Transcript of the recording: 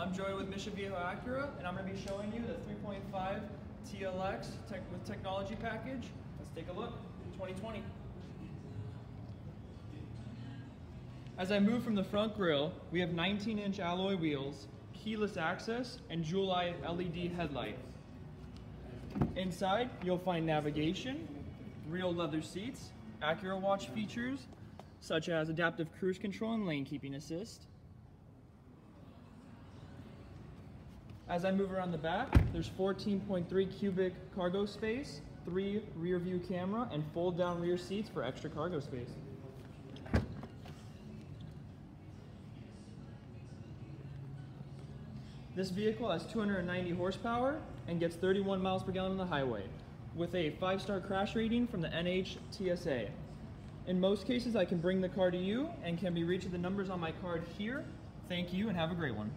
I'm Joey with Mission Viejo Acura, and I'm going to be showing you the 3.5 TLX tech with technology package. Let's take a look. 2020. As I move from the front grille, we have 19-inch alloy wheels, keyless access, and jewel LED headlight. Inside, you'll find navigation, real leather seats, Acura Watch features, such as adaptive cruise control and lane keeping assist. As I move around the back, there's 14.3 cubic cargo space, three rear view camera, and fold down rear seats for extra cargo space. This vehicle has 290 horsepower and gets 31 miles per gallon on the highway with a five-star crash rating from the NHTSA. In most cases, I can bring the car to you and can be reached at the numbers on my card here. Thank you and have a great one.